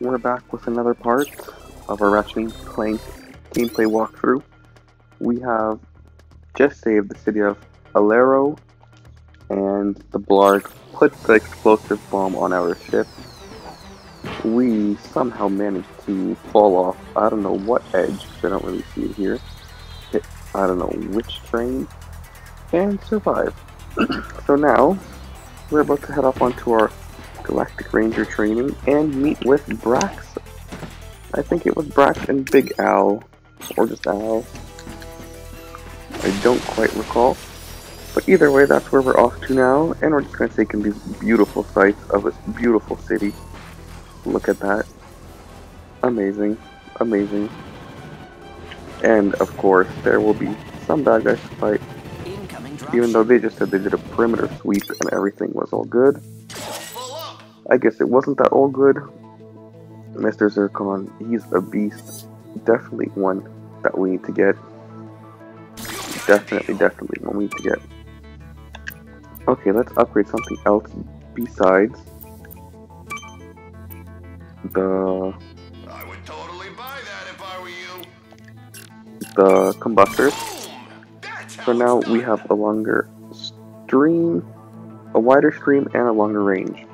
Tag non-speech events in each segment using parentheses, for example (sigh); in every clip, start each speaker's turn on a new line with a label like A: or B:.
A: we're back with another part of our Ratchet Clank gameplay walkthrough. We have just saved the city of Aleero, and the Blarg put the explosive bomb on our ship. We somehow managed to fall off, I don't know what edge, because I don't really see it here, hit I don't know which train, and survive. (clears throat) so now, we're about to head up onto our Galactic Ranger training and meet with Brax. I think it was Brax and Big Al, or just Al. I don't quite recall. But either way, that's where we're off to now, and we're just going to take in these beautiful sights of this beautiful city. Look at that. Amazing. Amazing. And, of course, there will be some bad guys to fight, even though they just said they did a perimeter sweep and everything was all good. I guess it wasn't that all good. Mr. Zurkon, he's a beast. Definitely one that we need to get. Definitely, definitely one we need to get. Okay, let's upgrade something else besides the
B: I would totally buy that if I were you.
A: the
B: combusters.
A: So now we have a longer stream, a wider stream, and a longer range.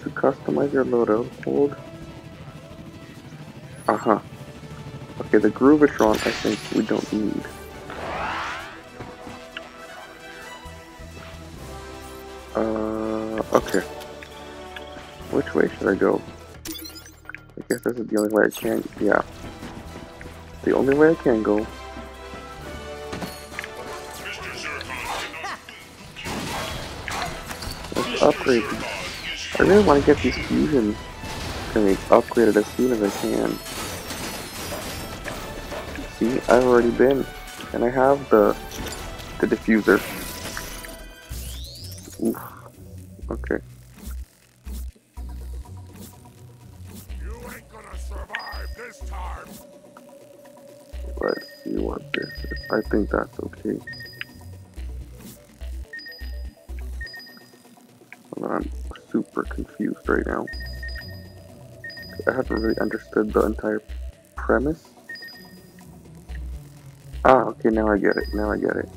A: To customize your loadout, hold. Uh huh. Okay, the Groovitron I think we don't need. Uh, okay. Which way should I go? I guess this is the only way I can. Yeah. The only way I can go. Let's upgrade. I really want to get these fusion grenades upgraded as soon as I can. See, I've already been, and I have the the diffuser. Oof. Okay.
B: You ain't gonna survive this.
A: I think that's okay. Right now. I haven't really understood the entire premise. Ah, okay, now I get it. Now I get it.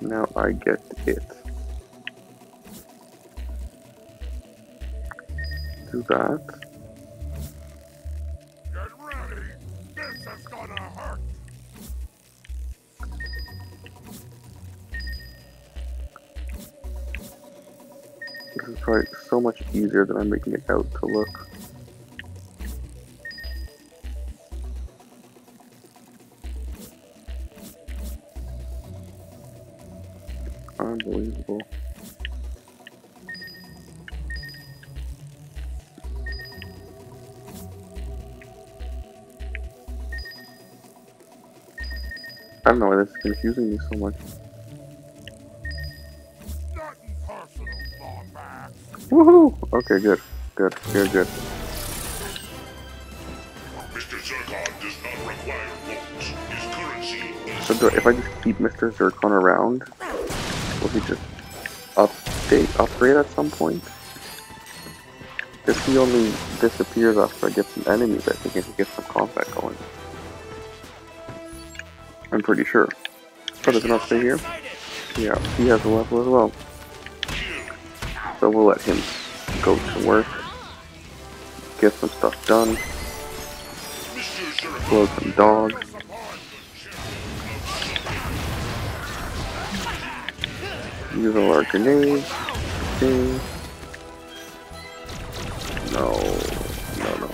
A: Now I get it. Do that.
B: Is
A: so much easier than I'm making it out to look. Unbelievable. I don't know why this is confusing me so much. Woohoo! Okay, good. Good, good, good.
B: Mr. Zurkon does not require votes. His currency
A: So do, if I just keep Mr. Zurkon around, will he just update, upgrade at some point? If he only disappears after I get some enemies, I think I can get some combat going. I'm pretty sure. Oh, there's an upgrade here? Yeah, he has a level as well. So we'll let him go to work, get some stuff done. Blow some dogs. Use all our grenades. No, no, no.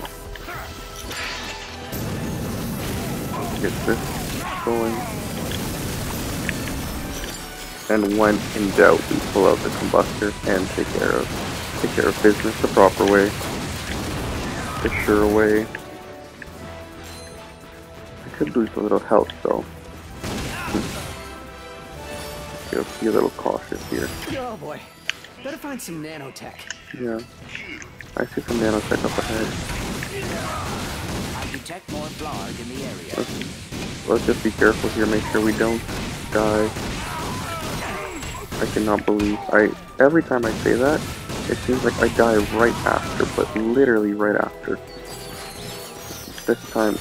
A: Get this going. And when in doubt, we pull out the combuster and take care of take care of business the proper way, the sure way. I could lose a little health though. Hmm. Let's be a little cautious here.
C: Oh boy. Better find some nanotech.
A: Yeah. I see some nanotech up ahead.
C: I detect more Blarg in the area.
A: Let's, let's just be careful here, make sure we don't die. I cannot believe I every time I say that, It seems like I die right after, but literally right after. This time,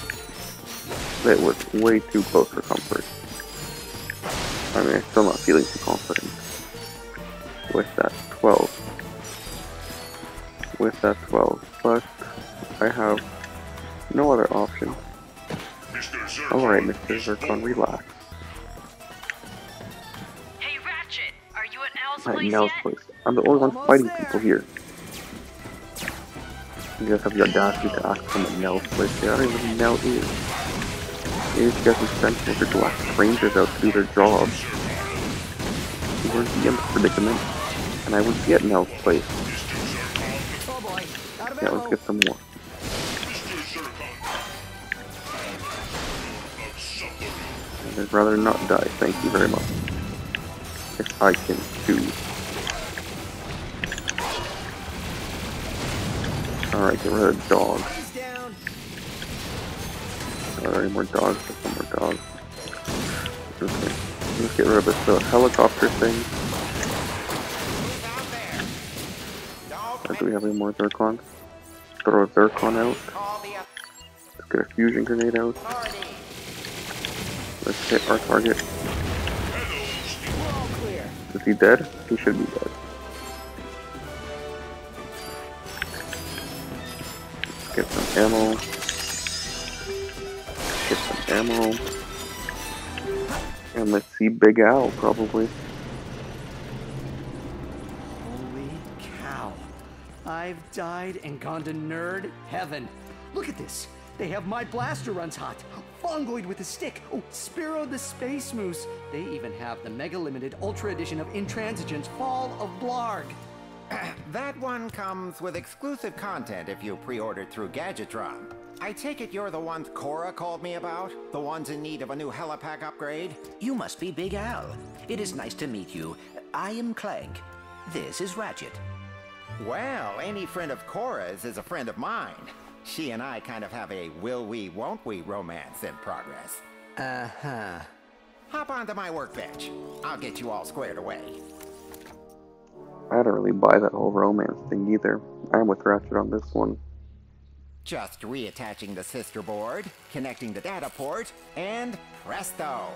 A: it was way too close for comfort. I mean, I'm still not feeling too confident. With that 12. With that 12. But, I have no other option. Alright, Mr.
B: Zurkon,
A: relax.
D: At Nell's place
A: Nell's
D: yet?
A: place. I'm the only one fighting
E: there.
A: people here. You guys have the audacity to ask from at Nell's place. I don't even know who Nell is. You guys are sensible to ask strangers out to do their jobs. Be in this predicament. And I would be at Nell's place.
E: Boy, out of
A: Yeah, let's get some more.
B: Mr. Zurkon. Of submarine.
A: I'd rather not die, thank you very much. If I can choose. Alright, get rid of there any more dogs? Some more dogs. Okay. Let's get rid of this uh, helicopter thing. Or do we have any more Zurkon? Throw a Zurkon out. Let's get a fusion grenade out. Let's hit our target. Is he dead? He should be dead. Get some ammo. Get some ammo. And let's see Big Al, probably.
E: Holy cow. I've died and gone to nerd heaven. Look at this. They have my blaster runs hot. Fungoid with a stick. Oh, Spiro the Space Moose. They even have the Mega Limited Ultra Edition of Intransigence Fall of Blarg. (clears throat)
F: That one comes with exclusive content if you pre-ordered through Gadgetron. I take it you're the ones Cora called me about? The ones in need of a new helipack upgrade?
C: You must be Big Al. It is nice to meet you. I am Clank. This is Ratchet.
F: Well, any friend of Cora's is a friend of mine. She and I kind of have a will we, won't we romance in progress.
C: Uh-huh.
F: Hop onto my workbench. I'll get you all squared away.
A: I don't really buy that whole romance thing either. I'm with Ratchet on this one.
F: Just reattaching the sister board, connecting the data port, and presto!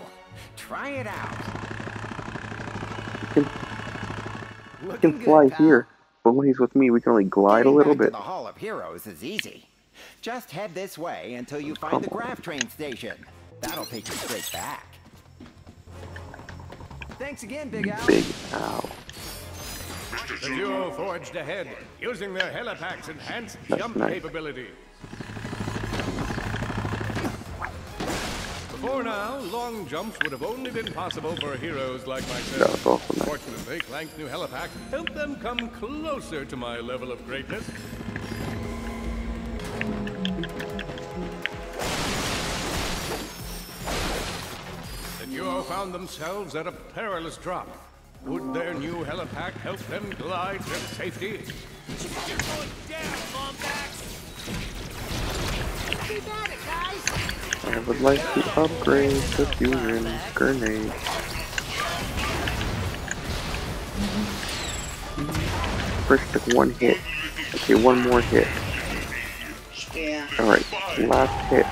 F: Try it out.
A: He
E: Looking
A: can fly
E: good,
A: here, but when he's with me, we can only glide a little
F: back to
A: bit.
F: the Hall of Heroes is easy. Just head this way until you find the
A: on.
F: Graph Train station. That'll take you straight back.
E: Thanks again, Big Al.
A: Big Al.
G: The duo forged ahead, using their helipack's enhanced
A: That's
G: jump
A: nice.
G: capability. Before now, long jumps would have only been possible for heroes like myself.
A: That was awesome. man.
G: Fortunately, Clank's new helipack helped them come closer to my level of greatness. Found themselves at a perilous drop. Would their new helipack help them glide to safety?
A: I would like to upgrade the fusion grenade. First took one hit. Okay, one more hit. Alright, last hit.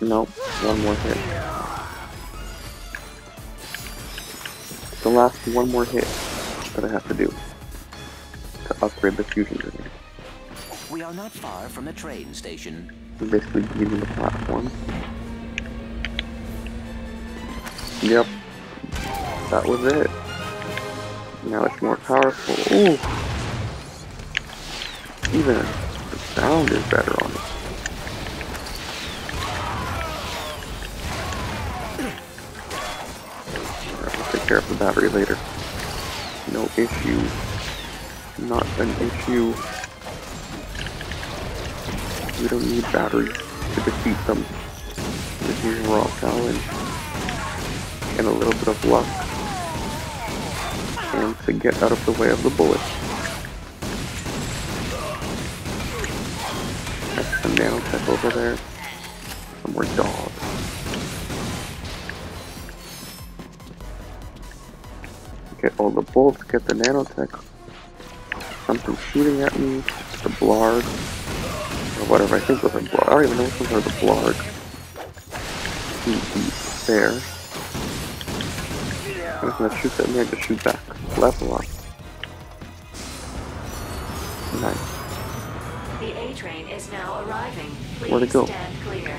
A: Nope, one more hit. The last one more hit that I have to do to upgrade the fusion grenade.
C: We are not far from the train station.
A: basically beating the platform. Yep. That was it. Now it's more powerful. Ooh. Even the sound is better on it. Take care of the battery later. No issue. Not an issue. We don't need batteries to defeat them. Just use raw challenge and a little bit of luck and to get out of the way of the bullet. That's the nanotech over there. Some more dogs. Get all the bolts, get the nanotech. something shooting at me. The Blarg. Or whatever, I think it was a Blarg. I don't even know which ones are the Blarg. There. I'm just gonna shoot at me, I just shoot back. Level up. Nice.
H: The A train is now arriving. Please
A: Where'd it go?
H: stand clear.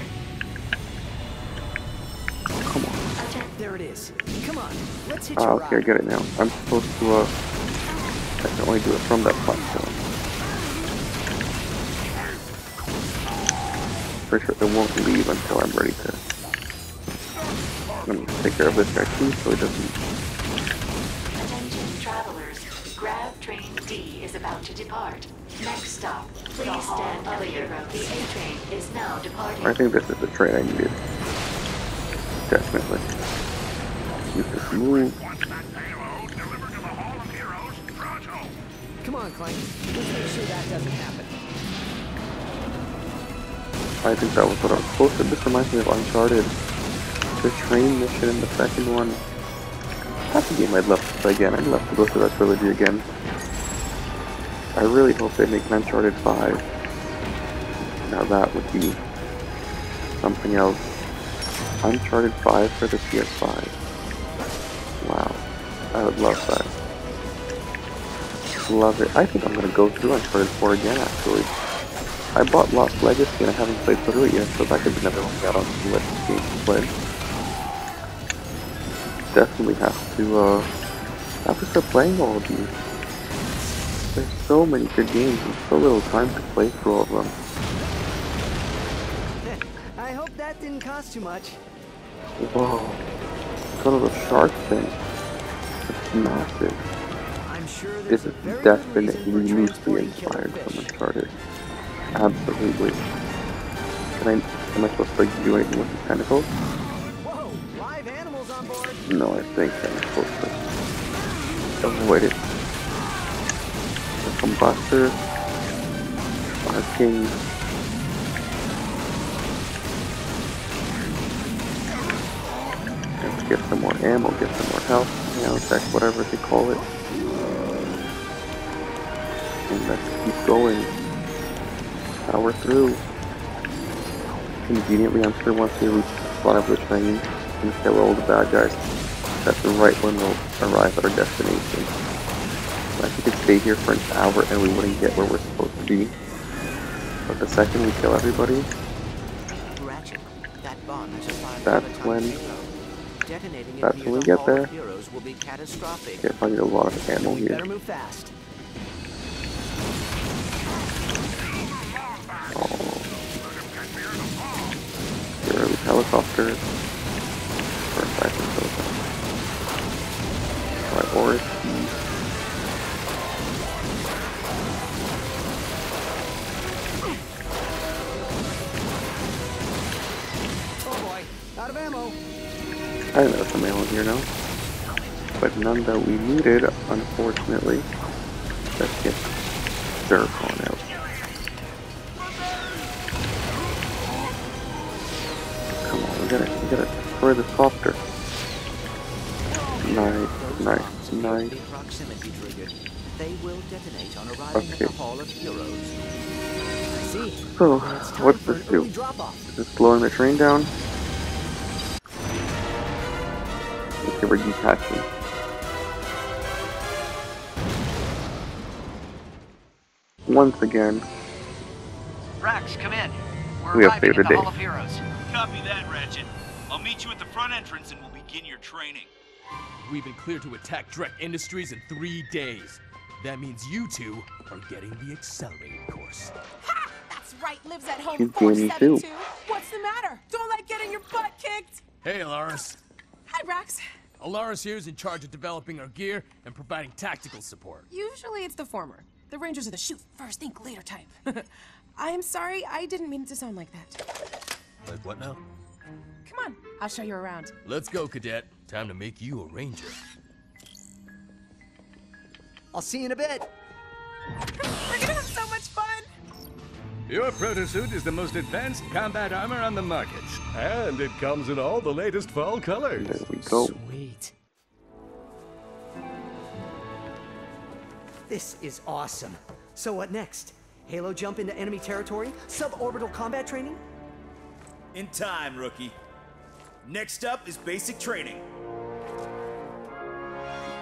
E: There it is. Come on, let's hitch
A: Ah,
E: a
A: okay, I get it now. I'm supposed to, uh, I can only do it from that platform. Pretty sure it won't leave until I'm ready to. Let me take care of this guy too, so he doesn't.
H: Attention travelers. Grab train D is about to depart. Next stop, please stand clear. The A train is now departing.
A: I think this is the train I needed. Definitely. This move.
E: Come on, Clank. Let's make sure that doesn't happen.
A: I think that was what I was supposed to. This reminds me of Uncharted. The train mission in the second one. That's a game I'd love to play again. I'd love to go through that trilogy again. I really hope they make an Uncharted 5. Now that would be something else. Uncharted 5 for the PS5. Wow. I would love that. Love it. I think I'm gonna go through Uncharted 4 again actually. I bought Lost Legacy and I haven't played through it yet, so that could be another one got on the list of games to play. Definitely have to, uh, have to start playing all of these. There's so many good games and so little time to play through all of them.
E: That didn't cost too much.
A: Whoa. Look at the shark thing. It's massive.
E: I'm sure
A: This is
E: very good reason
A: definitely loosely inspired from. Uncharted. Absolutely. Can I, am I supposed to like, do anything with the tentacles?
E: Whoa, live animals on board.
A: No, I think I'm supposed to avoid it. The combuster, arcing. Get some more ammo, get some more health, you know, tech, whatever they call it. And let's keep going. Power through. Conveniently, I'm sure once we reach the spot of the train and kill all the bad guys, that's the right when we'll arrive at our destination. Like we could stay here for an hour and we wouldn't get where we're supposed to be. But the second we kill everybody,
C: Ratchet, that bomb is a five
A: That's when-.
C: Detonating it
A: that's when we get there.
C: will be catastrophic.
A: get a lot of ammo here.
E: better move fast.
A: Oh. Here are these helicopters. First I can go down. Priority.
E: Oh
A: I know some ammo here now. But none that we needed, unfortunately. Let's get Zurkon out. Come on, we gotta, we gotta destroy this copter. Nice, nice,
C: bombs appear to
A: nice.
C: proximity triggered. They will detonate on arriving at
A: Okay.
C: the Hall of Heroes.
E: I see. Oh, so, time
A: what's this do? Is this slowing the train down? Okay, we're detaching. Once again,
I: Brax, come in. We're
A: We have
I: arriving at
A: favorite
I: the
A: day.
I: Hall of Heroes.
J: Copy that, Ratchet. I'll meet you at the front entrance and we'll begin your training.
K: We've been cleared to attack Drek Industries in three days. That means you two are getting the accelerated course.
L: Ha! That's right, lives at home
A: too.
L: 472. What's the matter? Don't like getting your butt kicked.
K: Hey, Elaris.
L: Hi, Brax.
K: Elaris here is in charge of developing our gear and providing tactical support.
L: Usually it's the former. The Rangers are the shoot first, think later type. (laughs) I'm sorry, I didn't mean it to sound like that.
K: Like what now?
L: Come on, I'll show you around.
K: Let's go, Cadet. Time to make you a ranger.
E: I'll see you in a bit. (laughs)
L: We're gonna have so much fun.
G: Your protosuit is the most advanced combat armor on the market. And it comes in all the latest fall colors.
A: there we go.
E: Sweet. This is awesome. So what next? Halo jump into enemy territory? Suborbital combat training?
M: In time, rookie. Next up is basic training.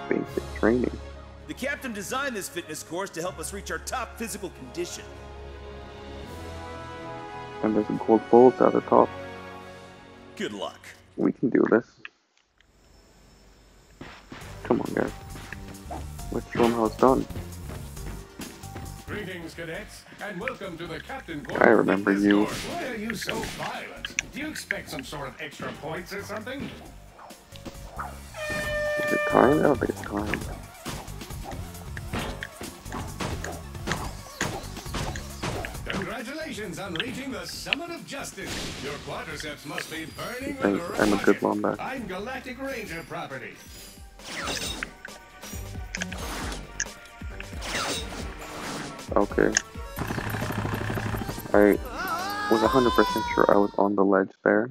A: Basic training.
M: The captain designed this fitness course to help us reach our top physical condition.
A: And there's a gold bolt at the top.
M: Good luck.
A: We can do this. Come on, guys. Let's show them how it's done.
G: Greetings, cadets, and welcome to the Captain
A: I remember you.
G: Why are you so violent? Do you expect some sort of extra points or something?
A: Is it time? I don't think it's timed.
G: Congratulations on reaching the summit of justice. Your quadriceps must be burning
A: Thanks, I'm a good wombat.
G: I'm Galactic Ranger property.
A: Okay. I was 100% sure I was on the ledge there.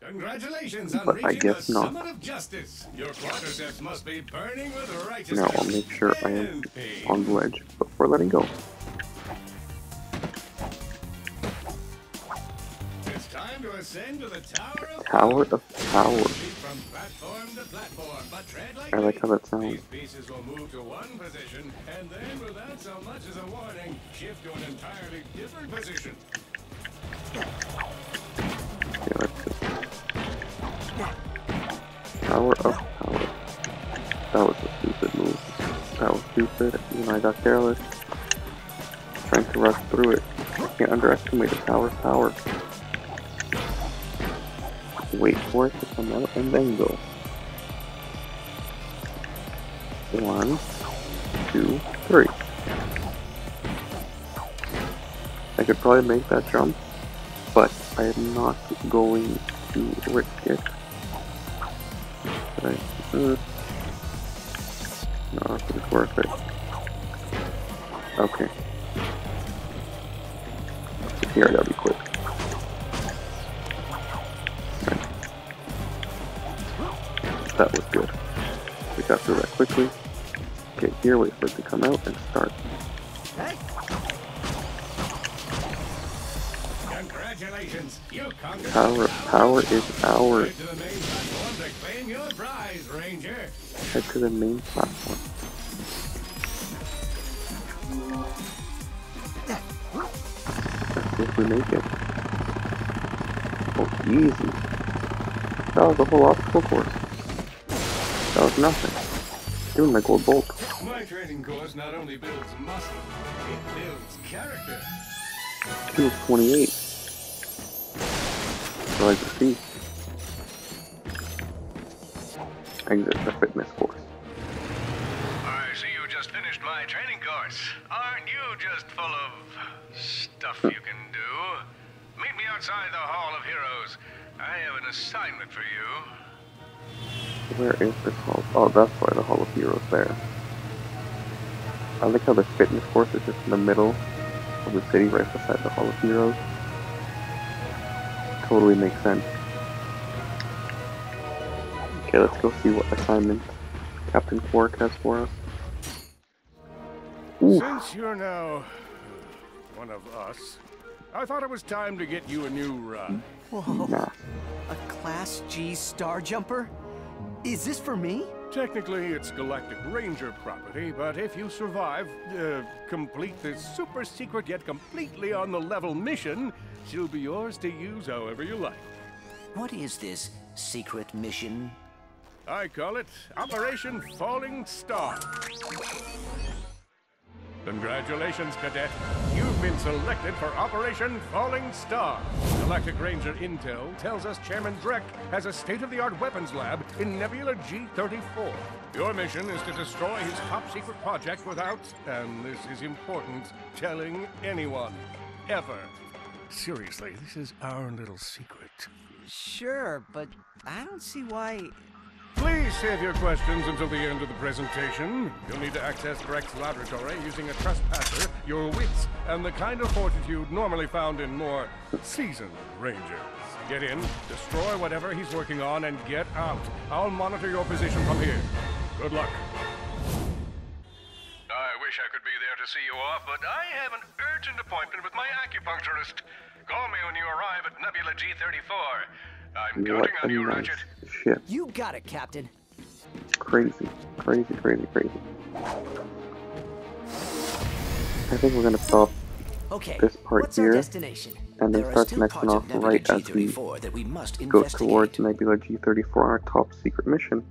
G: Congratulations on
A: But I guess
G: the
A: not.
G: summit of justice. Your quadriceps must be burning with righteousness.
A: Now I'll make sure I am on the ledge before letting go.
G: It's time to ascend to the Tower of
A: Tower of Power.
G: Leap from platform to platform, but tread
A: I like how that sounds.
G: These pieces will move to one position, and then, without so much as a warning, shift to an entirely different position.
A: Okay, let's just... Tower of Power. That was a stupid move. That was stupid. You know, I got careless. Trying to rush through it. Can't underestimate the Tower's power. Wait for it to come out and then go. One, two, three. I could probably make that jump, but I am not going to risk it. I, mm, no, it's worth it. Okay. Here, gotta be quick. Got through that quickly. Okay, here, wait for it to come out and start.
G: Congratulations, you conquered
A: Power, power is ours.
G: to the main platform to claim your prize, Ranger.
A: Head to the main platform. Let's see if we make it. Oh, easy. That was the whole obstacle course. That was nothing. Doing my gold bolt.
G: My training course not only builds muscle, it builds character.
A: He was 28. I like to see. Exit the fitness course.
N: I see you just finished my training course. Aren't you just full of stuff you can do? Meet me outside the Hall of Heroes. I have an assignment for you.
A: Where is this hall? Oh, that's why the Hall of Heroes there. I like how the fitness course is just in the middle of the city, right beside the Hall of Heroes. Totally makes sense. Okay, let's go see what assignment Captain Qwark has for us. Ooh.
G: Since you're now one of us, I thought it was time to get you a new run.
E: Whoa.
A: Nah.
E: A Class G Star Jumper? Is this for me?
G: Technically, it's Galactic Ranger property, but if you survive, uh, complete this super secret yet completely on the level mission, she'll be yours to use however you like.
C: What is this secret mission?
G: I call it Operation Falling Star. Congratulations, Cadet. You've been selected for Operation Falling Star. Galactic Ranger Intel tells us Chairman Drek has a state-of-the-art weapons lab in Nebula G-34. Your mission is to destroy his top-secret project without, and this is important, telling anyone. Ever. Seriously, this is our little secret.
I: Sure, but I don't see why.
G: Please save your questions until the end of the presentation. You'll need to access Drek's laboratory using a trespasser, your wits, and the kind of fortitude normally found in more seasoned rangers. Get in, destroy whatever he's working on, and get out. I'll monitor your position from here. Good luck. I wish I could be there to see you off, but I have an urgent appointment with my acupuncturist. Call me when you arrive at Nebula G34. I'm
A: What
G: counting on you,
A: nice
G: Ratchet.
A: ship.
E: You got it, Captain.
A: Crazy, crazy, crazy, crazy. I think we're gonna stop
F: Okay,
A: this part here,
F: destination?
A: and then start the next one off right as we
F: G34 that we must
A: go towards Nebula G34 on our top secret mission.